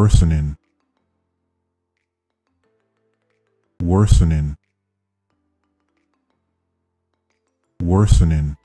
worsening. Worsening. Worsening.